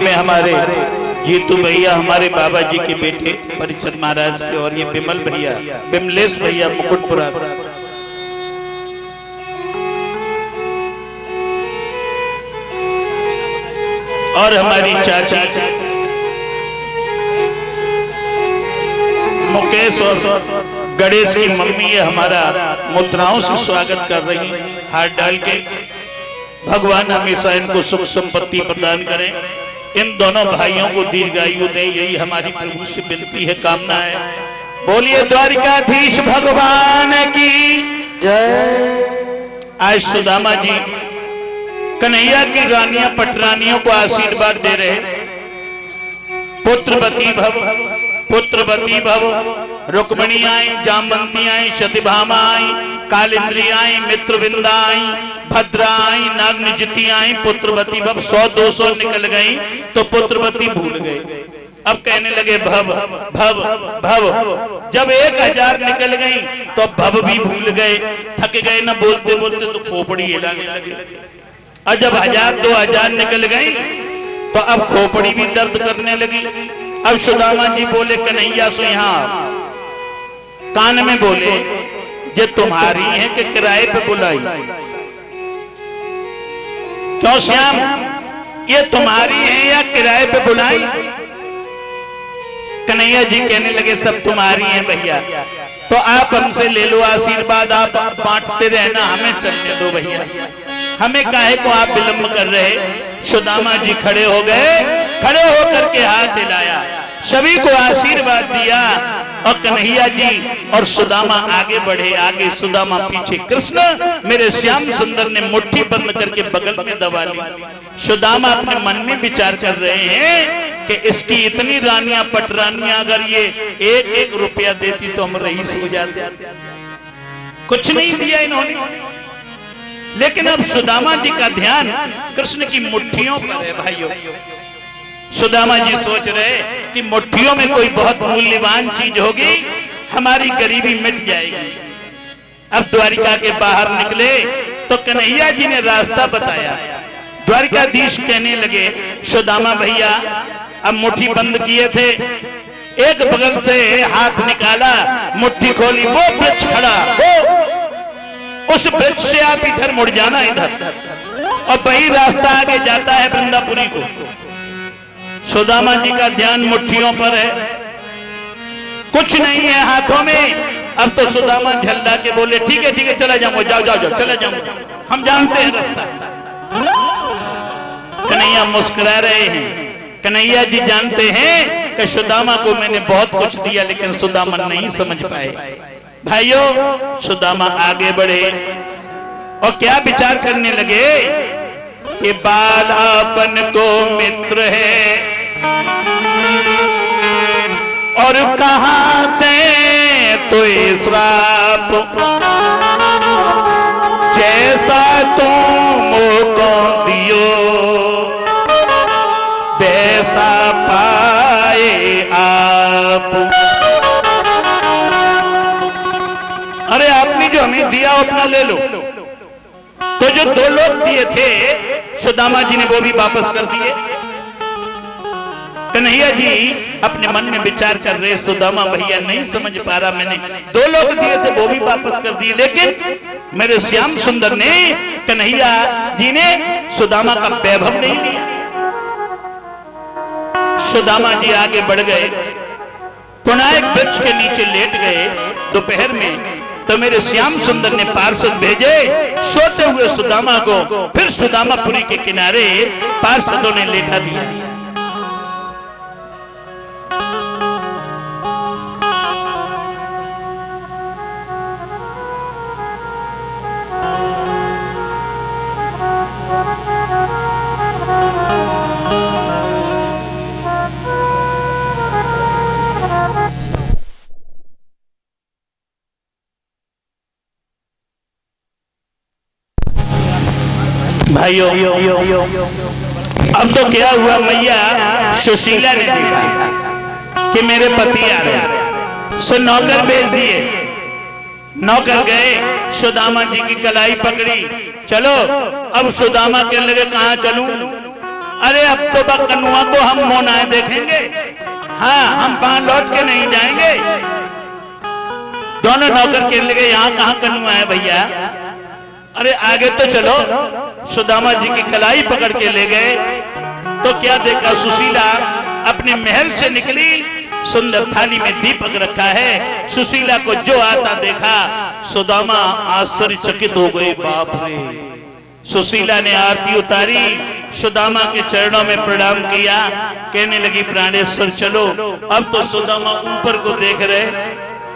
में हमारे जीतू भैया, हमारे बाबा जी के बेटे परिचद महाराज के और ये बिमल भैया बिमलेश भैया मुकुटपुरा और हमारी चाची, मुकेश और गणेश की मम्मी ये हमारा, मुद्राओं से स्वागत कर रही हैं, हाथ डाल के। भगवान हमेशा इनको सुख संपत्ति प्रदान करें। इन दोनों भाइयों को दीर्घायु दे, यही हमारी प्रभु से विनती है कामना है बोलिए, द्वारिकाधीश भगवान की। जय आज सुदामा जी कन्हैया की रानियाँ, पटरानियों को आशीर्वाद दे रहे पुत्रवती भव पुत्रवती भव। रुक्मणी आई जामवंती आई शतिभामा आई कालिंद्री आई मित्रविंदा आई भद्रा आई नागनिजती आई पुत्रवती भव, सौ दो सौ निकल गई तो पुत्रवती भूल गई। अब कहने लगे, भव भव भव, जब एक हज़ार निकल गई तो भव भी भूल गए। थक गए ना बोलते बोलते तो खोपड़ी हिलाने लगे। और जब हज़ार, दो हज़ार निकल गई तो अब खोपड़ी भी दर्द करने लगी। अब सुदामा जी बोले, कन्हैया सो कान में बोले, ये तुम्हारी है कि किराए पे बुलाई। क्यों श्याम, ये तुम्हारी है या किराए पे बुलाई? कन्हैया जी कहने लगे, सब तुम्हारी है भैया। तो आप हमसे ले लो आशीर्वाद, आप बांटते रहना, हमें चलने दो भैया। हमें काहे को आप विलंब कर रहे सुदामा जी खड़े हो गए, खड़े होकर के हाथ हिलाया। सभी को आशीर्वाद दिया। और कन्हैया जी और सुदामा आगे बढ़े, आगे सुदामा पीछे। कृष्ण, मेरे श्याम सुंदर ने मुट्ठी बंद करके बगल में दबा ली। सुदामा अपने मन में विचार कर रहे हैं कि इसकी इतनी रानियाँ, पटरानियाँ अगर ये एक एक रुपया देती तो हम रईस हो जाते। कुछ नहीं दिया इन्होंने। लेकिन अब सुदामा जी का ध्यान कृष्ण की मुट्ठियों पर है, भाइयों। सुदामा जी सोच रहे कि मुट्ठियों में कोई बहुत मूल्यवान चीज़ होगी, हमारी गरीबी मिट जाएगी। अब द्वारिका के बाहर निकले तो कन्हैया जी ने रास्ता बताया। द्वारिकाधीश कहने लगे, सुदामा भैया, अब मुट्ठी बंद किए थे। एक बगल से हाथ निकाला, मुट्ठी खोली, वो वृक्ष खड़ा। वो उस वृक्ष से आप इधर मुड़ जाना इधर। और वही रास्ता आगे जाता है वृंदापुरी को। सुदामा जी का ध्यान मुट्ठियों पर है। कुछ नहीं है हाथों में। अब तो सुदामा झल्ला के बोले, ठीक है ठीक है, चला जाऊँगा, जाओ जाओ जाओ, चला जाऊँगा। हम जानते हैं रास्ता। कन्हैया मुस्कुरा रहे हैं। कन्हैया जी जानते हैं कि सुदामा को मैंने बहुत कुछ दिया, लेकिन सुदामा नहीं समझ पाए। भाइयों, सुदामा आगे बढ़े और क्या विचार करने लगे कि बालापन को मित्र है। और कहा दे तो श्राप जैसा तुम को दियो, वैसा पाए आप। अरे आपने जो हमें दिया, अपना ले लो। तो जो दो लोग दिए थे, सुदामा जी ने वो भी वापस कर दिए। कन्हैया जी। अपने मन में विचार कर रहे सुदामा भैया, नहीं समझ पा रहा मैंने। दो लोग दिए थे, वो भी वापस कर दिए। लेकिन मेरे श्याम सुंदर ने, कन्हैया जी ने सुदामा का वैभव नहीं लिया। सुदामा जी आगे बढ़ गए। पुनः एक वृक्ष के नीचे लेट गए। दोपहर में तो मेरे श्याम सुंदर ने पार्षद भेजे। सोते हुए सुदामा को, फिर सुदामापुरी के किनारे पार्षदों ने लेटा दिया। भाइयों, अब तो क्या हुआ मैया? सुशीला ने देखा कि मेरे पति आ रहे सो नौकर भेज दिए। नौकर गए, सुदामा जी की कलाई पकड़ी। चलो, अब सुदामा के लगे, कहा चलूँ? अरे, अब तो बा कनुआ को हम मोनाए देखेंगे। हाँ हम वहाँ लौट के नहीं जाएँगे। दोनों नौकर कहने लगे, यहाँ कहा कनुआ है भैया? अरे आगे तो चलो। सुदामा जी की कलाई पकड़ के ले गए। तो क्या देखा सुशीला? अपने महल से निकली सुंदर थाली में दीपक रखा है। सुशीला को जो आता देखा सुदामा आश्चर्यचकित हो गए बाप रे। सुशीला ने आरती उतारी सुदामा के चरणों में प्रणाम किया। कहने लगी प्राणेश्वर चलो। अब तो सुदामा ऊपर को देख रहे।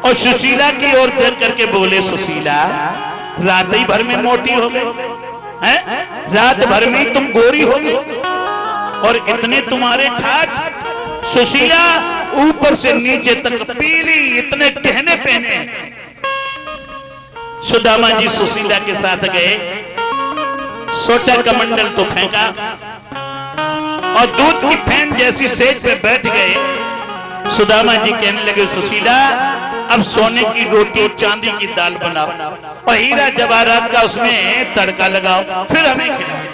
और सुशीला की ओर देख करके बोले सुशीला रात ही भर में मोटी हो गई हैं? रात भर में तुम गोरी हो गई और इतने तुम्हारे ठाट, सुशीला ऊपर से नीचे तक पीली, इतने गहने पहने। सुदामा जी सुशीला के साथ गए। सोटा कमंडल तो फेंका। और दूध की फ़ैन जैसी सेज पे बैठ गए। सुदामा जी कहने लगे, सुशीला अब सोने की रोटी चांदी की दाल बनाओ। और हीरा जवाहरात का उसमें तड़का लगाओ, फिर हमें खिलाओ।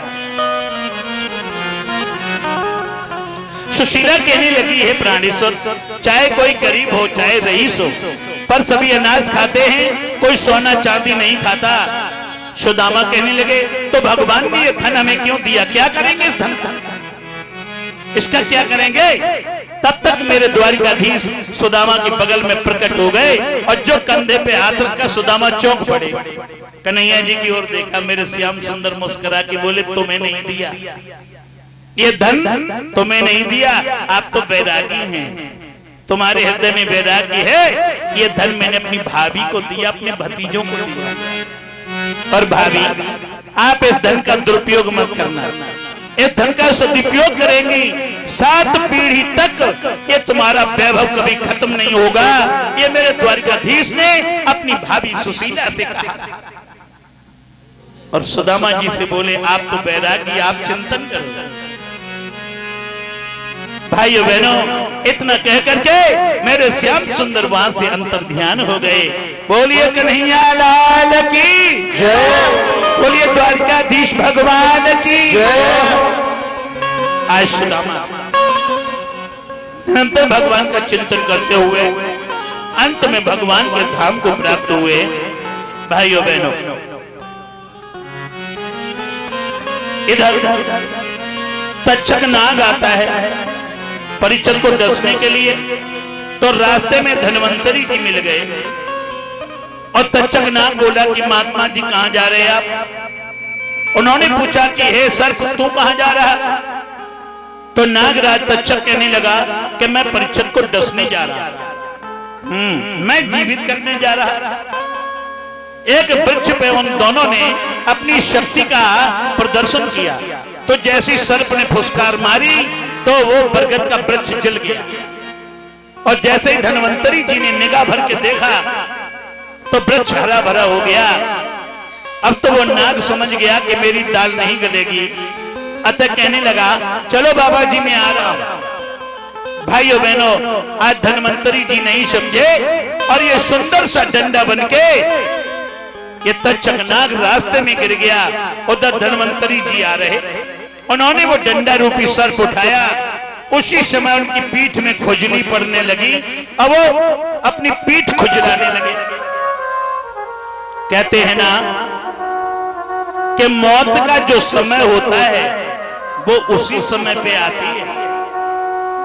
सुशीला कहने लगी, है प्राणेश्वर चाहे कोई गरीब हो, चाहे रईस हो, पर सभी अनाज खाते हैं, कोई सोना चांदी नहीं खाता। सुदामा कहने लगे तो भगवान ने यह धन हमें क्यों दिया? क्या करेंगे इस धन का? इसका क्या करेंगे? तब तक मेरे द्वारिकाधीश सुदामा के बगल में प्रकट हो गए और जो कंधे पे हाथ रखा सुदामा चौंक पड़े। कन्हैया जी की ओर देखा, मेरे श्याम सुंदर मुस्कुरा के बोले, तुम्हें नहीं दिया। ये धन तुम्हें नहीं दिया। आप तो वैरागी हैं। तुम्हारे हृदय में वैरागी है। ये धन मैंने अपनी भाभी को दिया, अपने भतीजों को दिया। और भाभी, आप इस धन का दुरुपयोग मत करना। इस धन का सदुपयोग करेंगी। सात पीढ़ी तक ये तुम्हारा वैभव कभी खत्म नहीं होगा। ये मेरे द्वारिकाधीश ने अपनी भाभी सुशीला से कहा। और सुदामा जी से बोले, आप तो बैरागी आप चिंतन करो भाइयों, बहनों, इतना कह करके मेरे श्याम सुंदर वहाँ से अंतर ध्यान हो गए। बोलिए कन्हैया लाल की बोलिए द्वारकाधीश भगवान की निरंतर भगवान का चिंतन करते हुए, अंत में भगवान के धाम को प्राप्त हुए भाइयों बहनों। इधर तक्षक नाग आता है परिचर को डसने के लिए तो रास्ते में धनवंतरी जी मिल गए। और तक्षक नाग बोला कि महात्मा जी कहाँ जा रहे हैं आप? उन्होंने पूछा कि, हे सर्प, तू कहाँ जा रहा? तो नागराज तक्षक कहने लगा कि, मैं परीक्षक को डसने जा रहा हम्म मैं जीवित करने जा रहा एक वृक्ष पे उन दोनों ने अपनी शक्ति का प्रदर्शन किया। तो जैसी सर्प ने फुसकार मारी तो वो बरगद का वृक्ष जल गया। और जैसे ही धनवंतरी जी ने निगाह भर के देखा तो वृक्ष हरा भरा हो गया। अब तो वो नाग समझ गया कि मेरी दाल नहीं गलेगी। अतः कहने लगा, चलो बाबा जी मैं आ रहा हूँ। भाइयों, बहनों, आज धनवंतरी जी नहीं समझे और ये सुंदर सा डंडा बनके ये तक्षक नाग रास्ते में गिर गया। उधर धनवंतरी जी आ रहे। उन्होंने वो डंडा रूपी सर्प उठाया। उसी समय उनकी पीठ में खुजली पड़ने लगी। अब वो अपनी पीठ खुजलाने लगे। कहते हैं ना कि मौत का जो समय होता है, वो उसी समय पे आती है।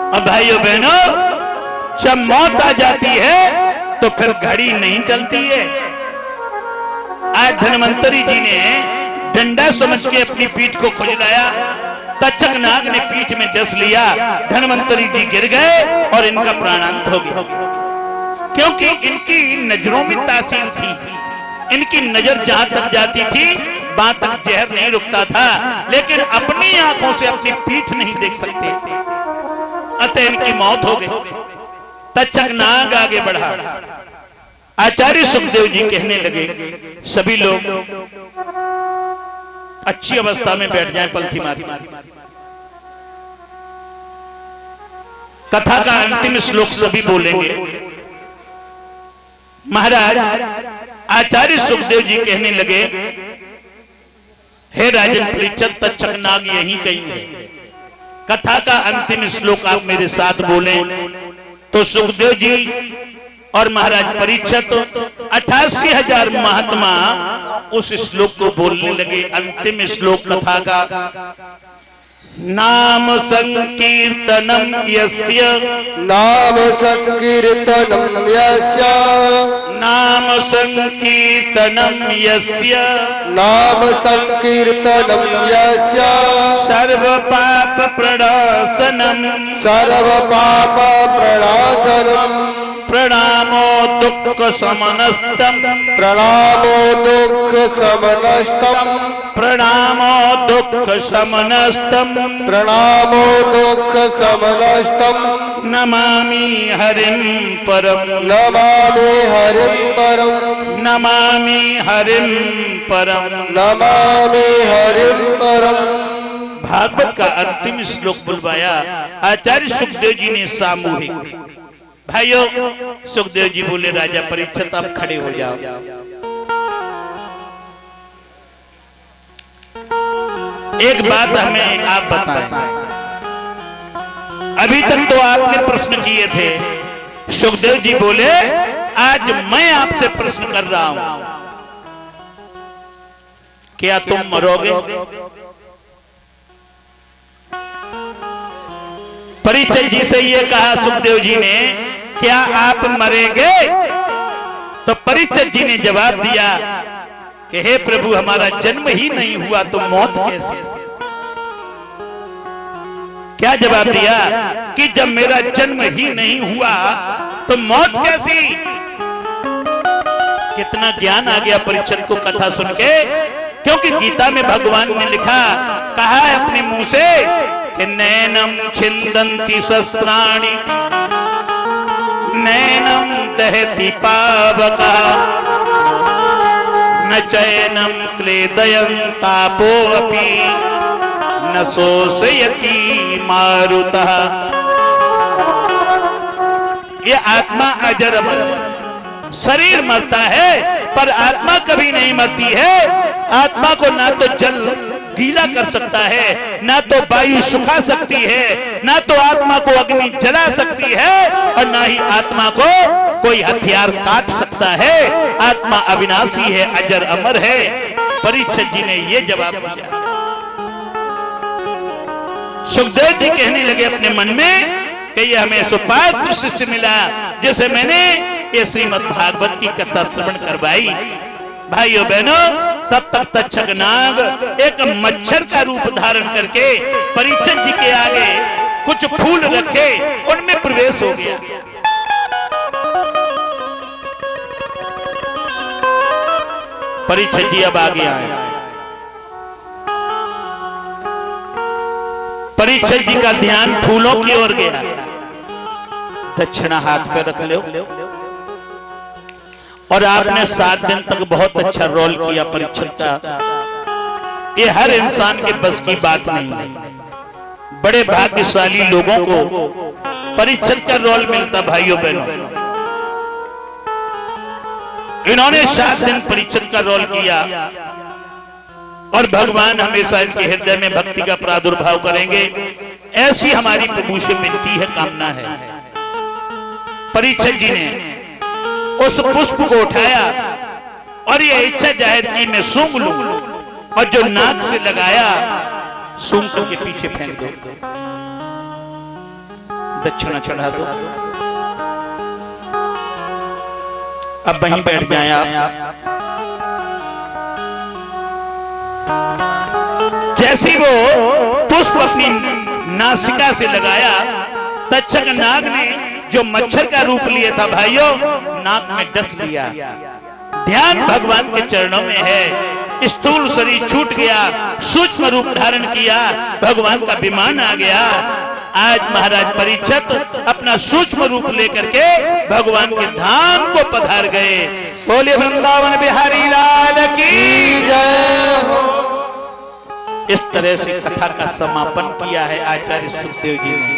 अब भाइयों बहनों, जब मौत आ जाती है तो फिर घड़ी नहीं चलती है। आज धनवंतरी जी ने डंडा समझ के अपनी पीठ को खुजलाया तचक नाग ने पीठ में डस लिया, धनवंतरी जी गिर गए और इनका प्राणांत हो गया। क्योंकि इनकी नज़रों में तासीर थी। इनकी नज़र जहाँ तक जाती थी, वहाँ तक जहर नहीं रुकता था। लेकिन अपनी आँखों से अपनी पीठ नहीं देख सकते। अतः इनकी मौत हो गई। तचक नाग आगे बढ़ा। आचार्य सुखदेव जी कहने लगे, सभी लोग, अच्छी अवस्था में बैठ जाएँ पलथी मारी। कथा का अंतिम श्लोक सभी बोलेंगे। महाराज आचार्य सुखदेव जी कहने लगे, हे राजन परीक्षक तक्षक नाग यही कहीं है। कथा का अंतिम श्लोक आप मेरे साथ बोले। तो सुखदेव जी और महाराज परीक्षित अठासी हज़ार महात्मा उस श्लोक को बोलने लगे, अंतिम श्लोक कथा का। नाम संकीर्तनम यस्य। नाम संकीर्तनम यस्य। नाम संकीर्तनम यस्य। नाम संकीर्तनम यस्य। सर्व पाप प्रणाशनम सर्वपापप्रणाशनम् दुख समनस्तम प्रणामो दुःखशमनस्तम् प्रणामो दुख समनस्तम प्रणामो दुःखशमनस्तम् नमामि हरिम परम नमामि हरिं परम् नमामि हरिम परम नमामि हरिं परम् भागवत का अंतिम श्लोक बुलवाया आचार्य सुखदेव जी ने सामूहिक भाइयों, सुखदेव जी बोले, राजा परीक्षित आप खड़े हो जाओ। एक बात हमें आप बताएँ। अभी तक तो आपने प्रश्न किए थे। सुखदेव जी बोले, आज मैं आपसे प्रश्न कर रहा हूँ। क्या तुम मरोगे? परिचय जी से यह कहा, सुखदेव जी ने क्या आप मरेंगे? तो परिचय जी ने जवाब दिया कि हे प्रभु, हमारा जन्म ही नहीं हुआ तो मौत कैसे? क्या जवाब दिया कि जब मेरा जन्म ही नहीं हुआ तो मौत कैसी? कितना ज्ञान आ गया परिचय को कथा सुन के, क्योंकि गीता में भगवान ने लिखा, कहा है अपने मुँह से कि नैनम छिंदंती शस्त्राणि। नैनम दहति पावका। न चैनम क्लेदयं तापो अपि न शोषयति मारुतः। ये आत्मा अजर शरीर मरता है, पर आत्मा कभी नहीं मरती है। आत्मा को ना तो जल गीला कर सकता है। ना तो वायु सुखा सकती है ना तो आत्मा को अग्नि जला सकती है और ना ही आत्मा को कोई हथियार काट सकता है। आत्मा अविनाशी है अजर अमर है। परीक्षित जी ने यह जवाब दिया। सुखदेव जी कहने लगे अपने मन में कि ये हमें सुपात्र शिष्य मिला जिसे मैंने ये श्रीमद भागवत की कथा श्रवण करवाई। भाइयों बहनों तब तक तक्षक नाग एक मच्छर का रूप धारण करके परिचय जी के आगे कुछ फूल रखे, उनमें प्रवेश हो गया। परिचय जी अब आगे आए। परिचय जी का ध्यान फूलों की ओर गया। दक्षिणा हाथ पे रख लो। और आपने सात दिन तक बहुत अच्छा रोल किया परीक्षित का। ये हर इंसान के बस की बात नहीं है। बड़े भाग्यशाली लोगों को परीक्षित का रोल मिलता भाइयों बहनों। इन्होंने सात दिन परीक्षित का रोल किया। और भगवान हमेशा इनके हृदय में भक्ति का प्रादुर्भाव करेंगे। ऐसी हमारी प्रभु से विनती है कामना है। परीक्षक जी ने उस पुष्प को उठाया और ये इच्छा ज़ाहिर की, मैं सूंघ लू और जो नाक से लगाया, सूंघ के पीछे फेंक दो। दक्षिणा चढ़ा दो। अब वहीं बैठ जाए आप। जैसी वो पुष्प अपनी नासिका से लगाया तक्षक नाग ने जो मच्छर का रूप लिए था भाइयों नाक में डस लिया। ध्यान भगवान के चरणों में है। स्थूल शरीर छूट गया सूक्ष्म रूप धारण किया भगवान का विमान आ गया। आज महाराज परीक्षित अपना सूक्ष्म रूप लेकर के भगवान के धाम को पधार गए। बोले वृंदावन बिहारी लाल की जय इस तरह से कथा का समापन किया है आचार्य सुखदेव जी ने।